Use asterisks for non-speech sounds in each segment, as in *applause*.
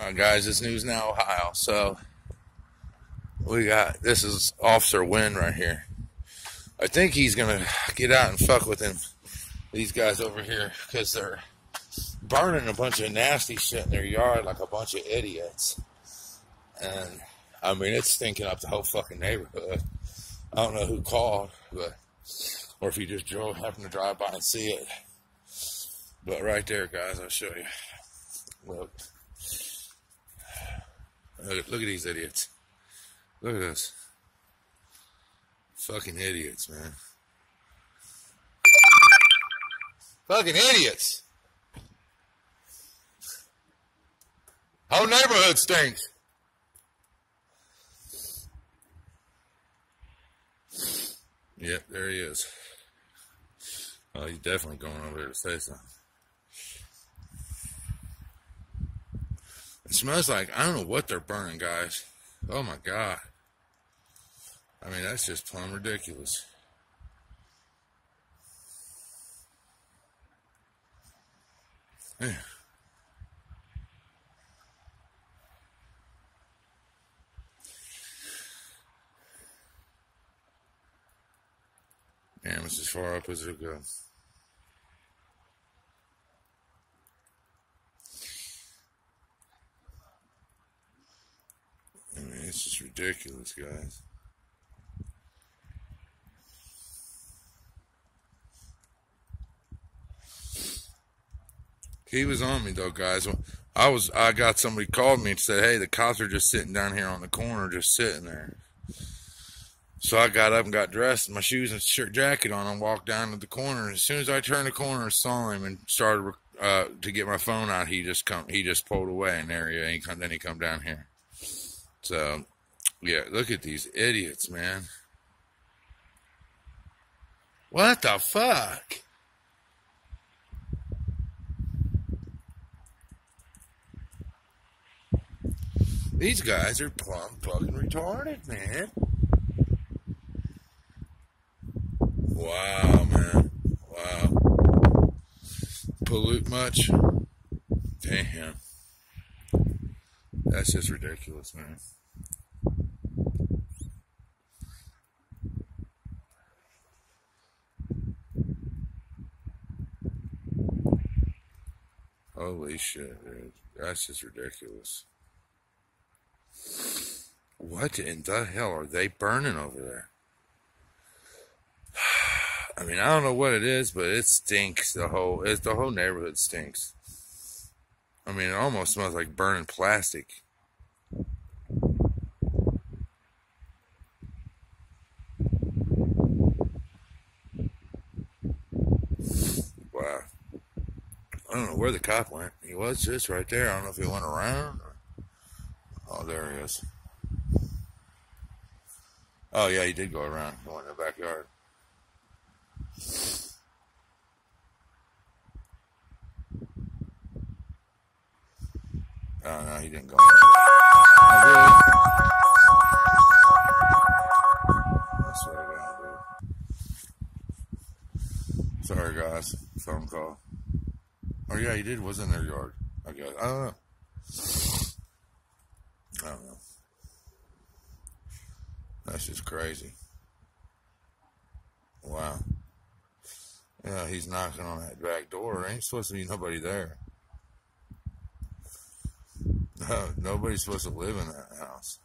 All right, guys, it's News Now, Ohio. So we got this is Officer Wynn right here. I think he's gonna get out and fuck with him. These guys over here because they're burning a bunch of nasty shit in their yard like a bunch of idiots. And I mean, it's stinking up the whole fucking neighborhood. I don't know who called, but or if you just drove, happened to drive by and see it. But right there, guys, I'll show you. Look. Look, look at these idiots. Look at this. Fucking idiots, man. Fucking idiots. Whole neighborhood stinks. Yep, there he is. Oh, he's definitely going over there to say something. It smells like I don't know what they're burning, guys. Oh my god. I mean, that's just plumb ridiculous. Damn, it's as far up as it'll go. I mean, it's just ridiculous, guys. He was on me though, guys. I was I got somebody called me and said, "Hey, the cops are just sitting down here on the corner, just sitting there." So I got up and got dressed, my shoes and shirt jacket on, and walked down to the corner. And As soon as I turned the corner, and saw him and started uh, to get my phone out. He just come, he just pulled away in there. He come, then he come down here. So, yeah, look at these idiots, man. What the fuck? These guys are plumb fucking retarded, man. Wow, man. Wow. Pollute much? Damn. That's just ridiculous, man. Holy shit. That's just ridiculous. What in the hell are they burning over there? *sighs* I mean, I don't know what it is, but it stinks. The whole, it's the whole neighborhood stinks. I mean, it almost smells like burning plastic. Wow. I don't know where the cop went. He was just right there. I don't know if he went around. Or... Oh, there he is. Oh, yeah, he did go around. Go in the backyard. Oh, no, he didn't go. Oh, dude. Sorry, guys. Phone call. Oh, yeah, he did. Was in their yard. I guess. I don't know. I don't know. That's just crazy. Wow. Yeah, he's knocking on that back door. There ain't supposed to be nobody there. No, *laughs* nobody's supposed to live in that house.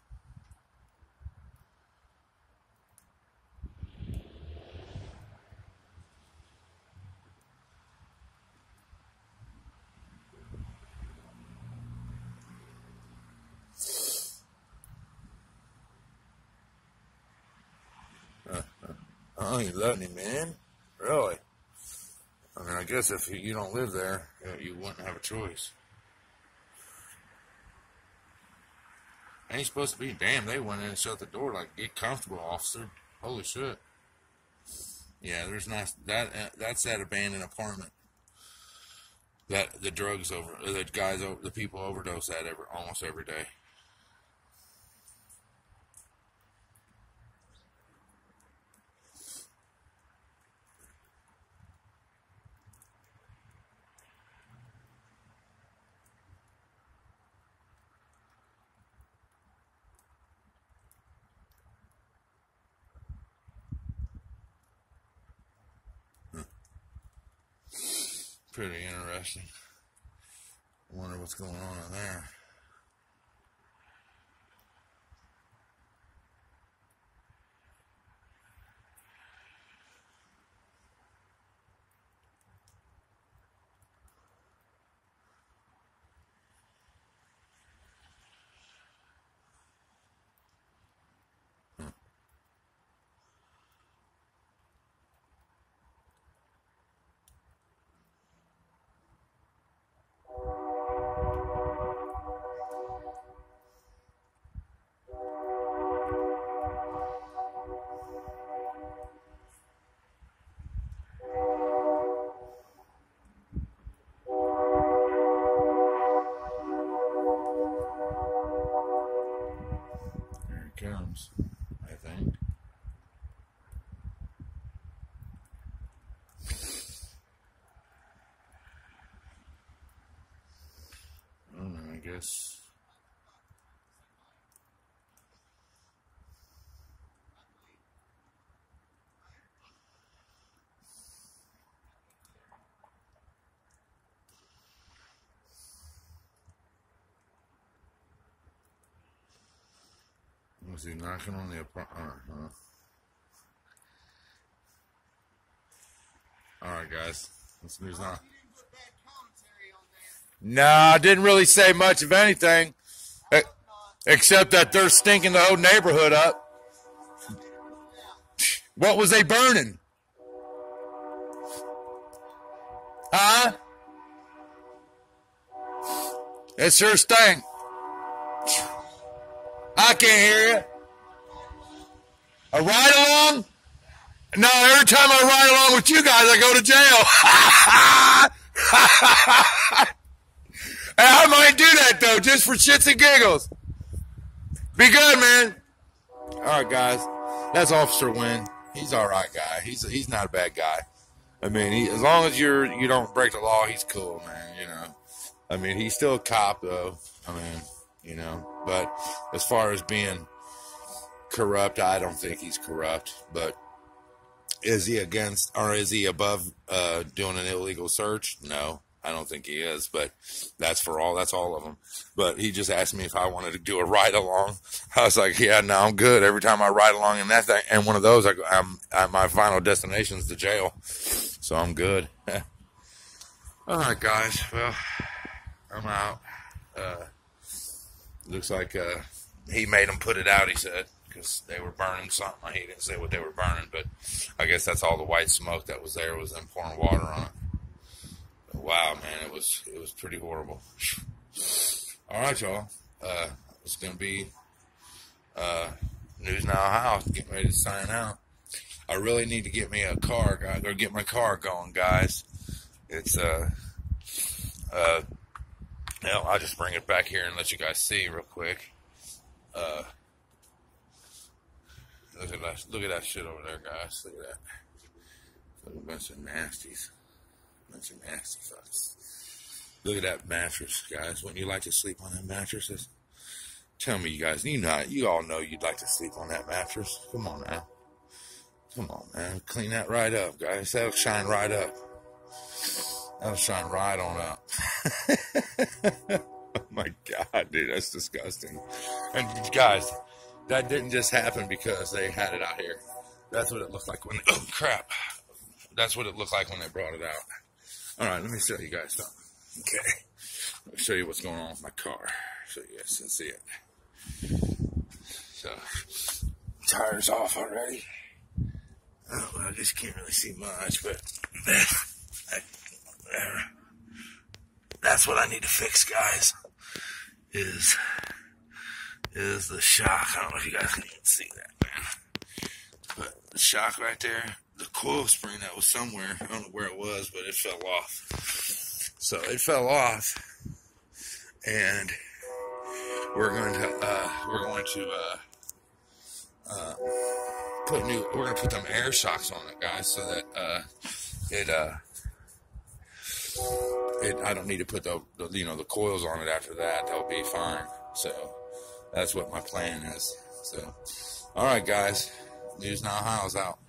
I ain't letting him in. Really? I mean, I guess if you don't live there, you wouldn't have a choice. Ain't supposed to be. Damn, they went in and shut the door. Like, get comfortable, officer. Holy shit. Yeah, there's not that. Uh, that's that abandoned apartment. That the drugs over, the guys, over, the people overdose that every almost every day. Pretty interesting. Wonder what's going on in there. Comes, I think. I guess. Was he knocking on the apartment? Uh, All right, guys. Let's move on. No, I didn't really say much of anything, except that they're stinking the whole neighborhood up. What was they burning? Huh? It sure stank. I can't hear you. A ride along? No, every time I ride along with you guys, I go to jail. *laughs* I might do that though, just for shits and giggles. Be good, man. All right, guys. That's Officer Wynn. He's all right guy. He's he's not a bad guy. I mean, he, as long as you're you don't break the law, he's cool, man. You know. I mean, he's still a cop though. I mean, you know. But as far as being corrupt, I don't think he's corrupt. But is he against or is he above uh, doing an illegal search? No, I don't think he is. But that's for all. That's all of them. But he just asked me if I wanted to do a ride along. *laughs* I was like, yeah, no, I'm good. Every time I ride along in that thing, and one of those, I, I'm, I, my final destination is the jail, so I'm good. *laughs* all right, guys. Well, I'm out. Uh, looks like uh, he made him put it out. He said because they were burning something. He didn't say what they were burning, but I guess that's all the white smoke that was there was them pouring water on it. But wow, man, it was it was pretty horrible. *sighs* All right, y'all. Uh, it's gonna be uh, news now. How getting ready to sign out. I really need to get me a car, guys, or get my car going, guys. It's uh uh. Well, I'll just bring it back here and let you guys see real quick. Uh, Look at that! Look at that shit over there, guys. Look at that. Look at a bunch of nasties. A bunch of nasty fucks. Look at that mattress, guys. Wouldn't you like to sleep on that mattress? Tell me, you guys. You know, you all know you'd like to sleep on that mattress. Come on now. Come on, man. Clean that right up, guys. That'll shine right up. That'll shine right on up. *laughs* oh my god, dude, that's disgusting. And guys, that didn't just happen because they had it out here. That's what it looked like when. They, *coughs* oh crap! That's what it looked like when they brought it out. All right, let me show you guys something. Okay, let me show you what's going on with my car, so you guys can see it. So, tires off already. Oh, I just can't really see much, but *coughs* uh, that's what I need to fix, guys. Is is the shock. I don't know if you guys can even see that, man. But the shock right there, the coil spring that was somewhere, I don't know where it was, but it fell off. So it fell off, and we're going to uh, we're going to uh, uh, put new we're going to put them air shocks on it, guys, so that uh, it uh, it I don't need to put the, the you know the coils on it after that. They'll be fine. So that's what my plan is. So, all right, guys. News Now Ohio's out.